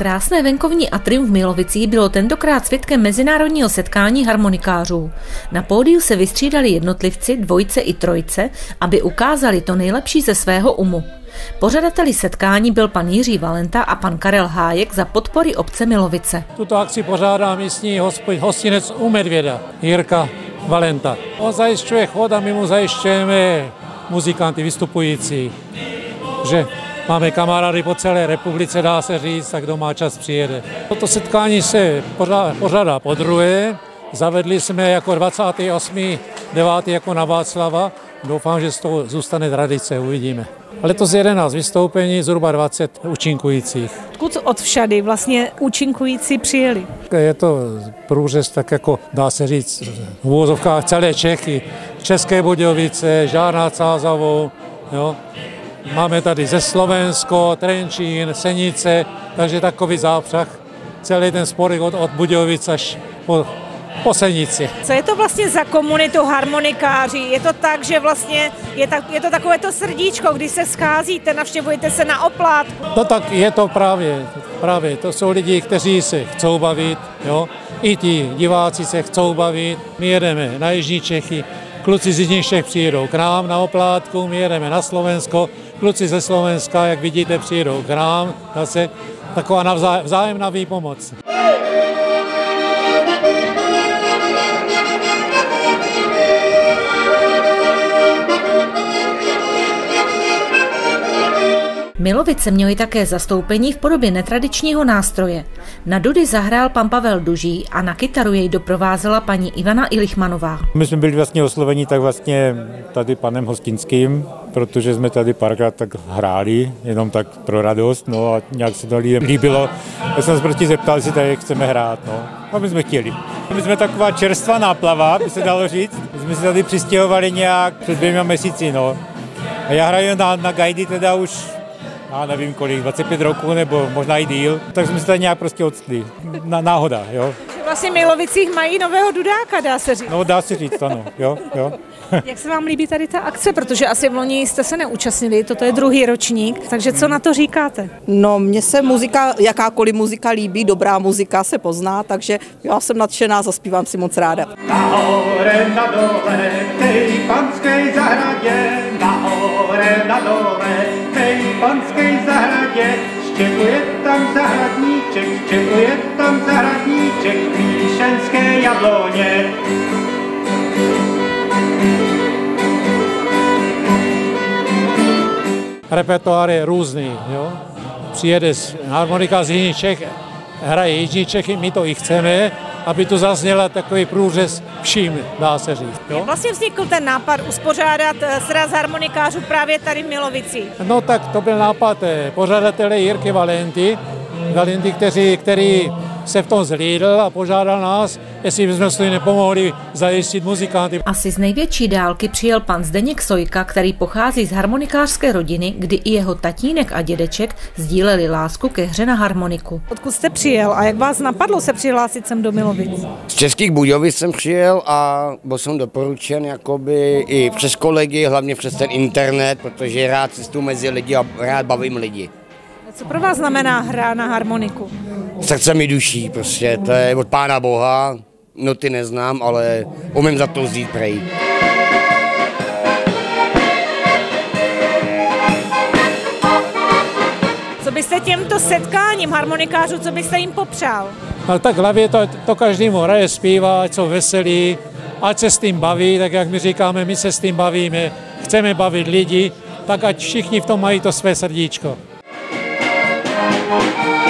Krásné venkovní atrium v Milovicích bylo tentokrát svědkem mezinárodního setkání harmonikářů. Na pódiu se vystřídali jednotlivci, dvojce i trojce, aby ukázali to nejlepší ze svého umu. Pořadateli setkání byl pan Jiří Valenta a pan Karel Hájek za podpory obce Milovice. Tuto akci pořádá místní hostinec u Medvěda, Jirka Valenta. On zajišťuje chod a my mu zajišťujeme muzikanty vystupující. Že Máme kamarády po celé republice, dá se říct, tak kdo má čas přijede. Toto setkání se pořádá po druhé. Zavedli jsme jako 28. 9. jako na Václava. Doufám, že z toho zůstane tradice, uvidíme. Letos 11 vystoupení, zhruba 20 účinkujících. Odkud od všady vlastně účinkující přijeli? Je to průřez, tak jako dá se říct, v úvozovkách celé Čechy, České Budějovice, Žárná Cázavou, jo. Máme tady ze Slovensko, Trenčín, Senice, takže takový zápřah. Celý ten sporek od, od Budějovic až po, po Senici. Co je to vlastně za komunitu harmonikáři? Je to tak, že vlastně je, tak, je to takové to srdíčko, když se scházíte, navštěvujete se na oplát? No tak je to právě, právě. To jsou lidi, kteří se chcou bavit, jo. I ti diváci se chcou bavit. My jedeme na Jižní Čechy, kluci z Jižních Čech přijedou k nám na oplátku, my jedeme na Slovensko, kluci ze Slovenska, jak vidíte, přijedou k nám, zase taková navzájem, vzájemná výpomoc. Milovice měly také zastoupení v podobě netradičního nástroje. Na dudy zahrál pan Pavel Duží a na kytaru jej doprovázela paní Ivana Ilichmanová. My jsme byli vlastně osloveni tak vlastně tady panem Hostinským, protože jsme tady párkrát tak hráli, jenom tak pro radost, no a nějak se to lidem líbilo. Já jsem se prostě zeptal, jestli tady chceme hrát, no. A my jsme chtěli. My jsme taková čerstvá náplava, by se dalo říct. My jsme se tady přistěhovali nějak před dvěma měsíci, no. A já hraju na, na gajdy teda už já nevím kolik, 25 roků nebo možná i díl, tak jsme se tady nějak prostě odstli. Na, náhoda, jo. Vlastně Milovicích mají nového dudáka, dá se říct. No dá se říct, ano, jo, jo. Jak se vám líbí tady ta akce, protože asi v loni jste se neúčastnili, toto je druhý ročník, takže co na to říkáte? No, mně se muzika, jakákoliv muzika líbí, dobrá muzika se pozná, takže já jsem nadšená, zaspívám si moc ráda. Nahore, na dole, tej panské zahradě, nahore, na dole, tej panské zahradě, štěkuje tam zahradníček, štěkuje tam zahradníček, píšenské jabloně. repertoár je různý. Jo? Přijede z harmonika z Jižní Čech, hraje Jižní Čechy, my to i chceme, aby tu zazněla takový průřez vším, dá se říct. Jo? Vlastně vznikl ten nápad uspořádat eh, sraz harmonikářů právě tady v Milovici? No tak to byl nápad eh, pořadatele Jirky Valenty, Valenty, který, který se v tom zlídl a požádal nás, jestli bychom si nepomohli zajistit muzikanty. Asi z největší dálky přijel pan Zdeněk Sojka, který pochází z harmonikářské rodiny, kdy i jeho tatínek a dědeček sdíleli lásku ke hře na harmoniku. Odkud jste přijel a jak vás napadlo se přihlásit sem do Milovic? Z Českých Budějovic jsem přijel a byl jsem doporučen jakoby i přes kolegy, hlavně přes ten internet, protože rád cestu mezi lidi a rád bavím lidi. Co pro vás znamená hra na harmoniku? Srdce mi duší, prostě, to je od Pána Boha, noty neznám, ale umím za to vzít prej. Co byste těmto setkáním harmonikářů, co byste jim popřál? Ale tak hlavně to, to každému hraje, zpívá, ať jsou veselí, ať se s tím baví, tak jak my říkáme, my se s tím bavíme, chceme bavit lidi, tak ať všichni v tom mají to své srdíčko. Música